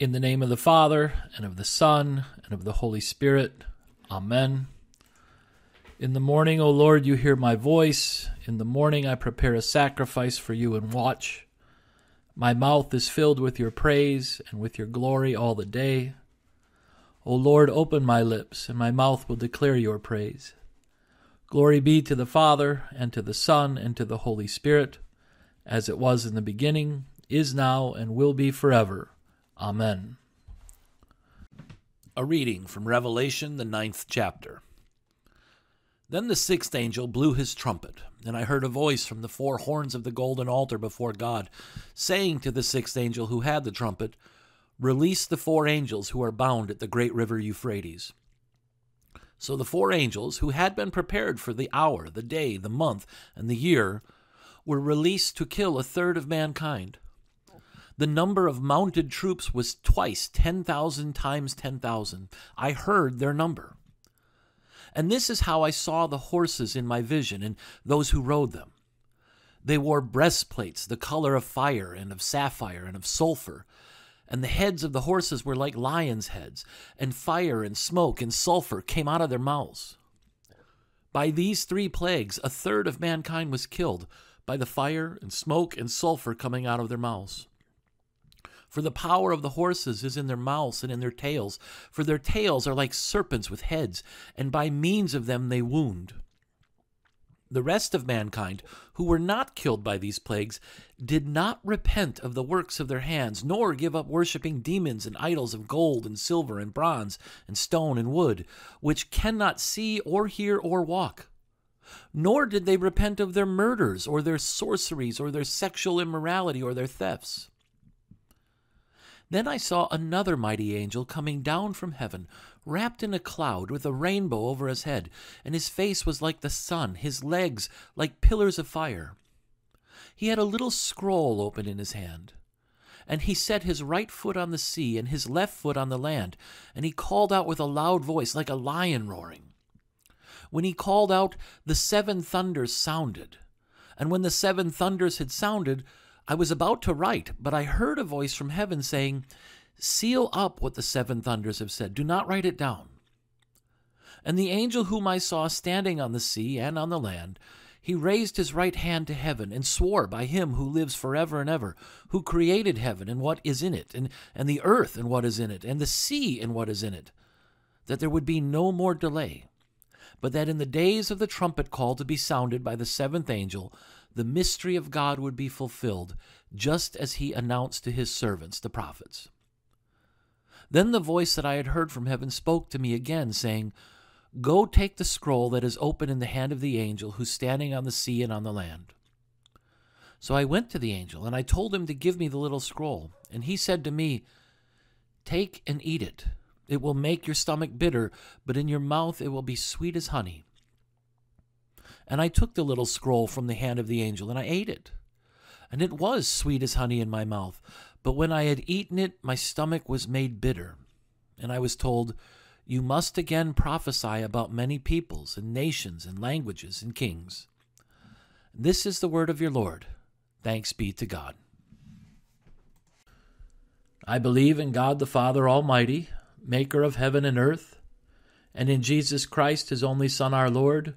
In the name of the Father, and of the Son, and of the Holy Spirit. Amen. In the morning, O Lord, you hear my voice. In the morning, I prepare a sacrifice for you and watch. My mouth is filled with your praise and with your glory all the day. O Lord, open my lips, and my mouth will declare your praise. Glory be to the Father, and to the Son, and to the Holy Spirit, as it was in the beginning, is now, and will be forever. Amen. A reading from Revelation, the ninth chapter. Then the sixth angel blew his trumpet, and I heard a voice from the four horns of the golden altar before God, saying to the sixth angel who had the trumpet, Release the four angels who are bound at the great river Euphrates. So the four angels, who had been prepared for the hour, the day, the month, and the year, were released to kill a third of mankind the number of mounted troops was twice 10,000 times 10,000. I heard their number. And this is how I saw the horses in my vision and those who rode them. They wore breastplates the color of fire and of sapphire and of sulfur, and the heads of the horses were like lions' heads, and fire and smoke and sulfur came out of their mouths. By these three plagues, a third of mankind was killed by the fire and smoke and sulfur coming out of their mouths. For the power of the horses is in their mouths and in their tails, for their tails are like serpents with heads, and by means of them they wound. The rest of mankind, who were not killed by these plagues, did not repent of the works of their hands, nor give up worshipping demons and idols of gold and silver and bronze and stone and wood, which cannot see or hear or walk. Nor did they repent of their murders, or their sorceries, or their sexual immorality, or their thefts. Then I saw another mighty angel coming down from heaven, wrapped in a cloud, with a rainbow over his head, and his face was like the sun, his legs like pillars of fire. He had a little scroll open in his hand. And he set his right foot on the sea and his left foot on the land, and he called out with a loud voice, like a lion roaring. When he called out, the seven thunders sounded. And when the seven thunders had sounded, I was about to write, but I heard a voice from heaven saying, Seal up what the seven thunders have said. Do not write it down. And the angel whom I saw standing on the sea and on the land, he raised his right hand to heaven and swore by him who lives forever and ever, who created heaven and what is in it, and, and the earth and what is in it, and the sea and what is in it, that there would be no more delay, but that in the days of the trumpet call to be sounded by the seventh angel, the mystery of God would be fulfilled, just as he announced to his servants, the prophets. Then the voice that I had heard from heaven spoke to me again, saying, Go take the scroll that is open in the hand of the angel who's standing on the sea and on the land. So I went to the angel, and I told him to give me the little scroll. And he said to me, Take and eat it. It will make your stomach bitter, but in your mouth it will be sweet as honey. And I took the little scroll from the hand of the angel, and I ate it. And it was sweet as honey in my mouth. But when I had eaten it, my stomach was made bitter. And I was told, You must again prophesy about many peoples, and nations, and languages, and kings. This is the word of your Lord. Thanks be to God. I believe in God the Father Almighty, maker of heaven and earth, and in Jesus Christ, his only Son, our Lord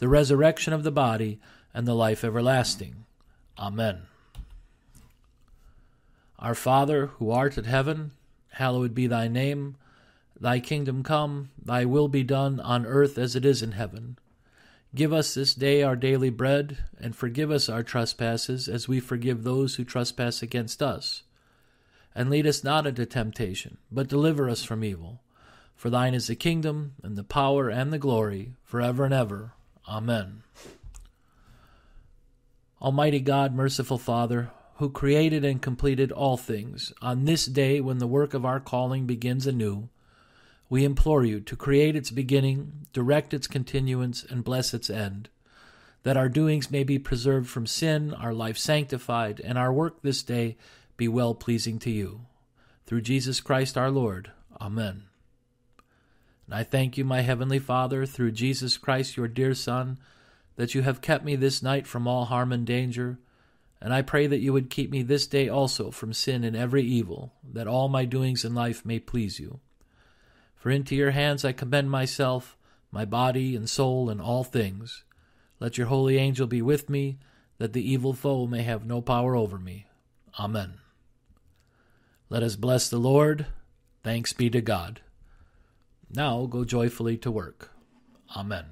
the resurrection of the body, and the life everlasting. Amen. Our Father, who art in heaven, hallowed be thy name. Thy kingdom come, thy will be done on earth as it is in heaven. Give us this day our daily bread, and forgive us our trespasses as we forgive those who trespass against us. And lead us not into temptation, but deliver us from evil. For thine is the kingdom, and the power, and the glory, forever and ever. Amen. Almighty God, merciful Father, who created and completed all things, on this day when the work of our calling begins anew, we implore you to create its beginning, direct its continuance, and bless its end, that our doings may be preserved from sin, our life sanctified, and our work this day be well pleasing to you. Through Jesus Christ our Lord. Amen. And I thank you, my heavenly Father, through Jesus Christ, your dear Son, that you have kept me this night from all harm and danger. And I pray that you would keep me this day also from sin and every evil, that all my doings in life may please you. For into your hands I commend myself, my body and soul, and all things. Let your holy angel be with me, that the evil foe may have no power over me. Amen. Let us bless the Lord. Thanks be to God. Now go joyfully to work. Amen.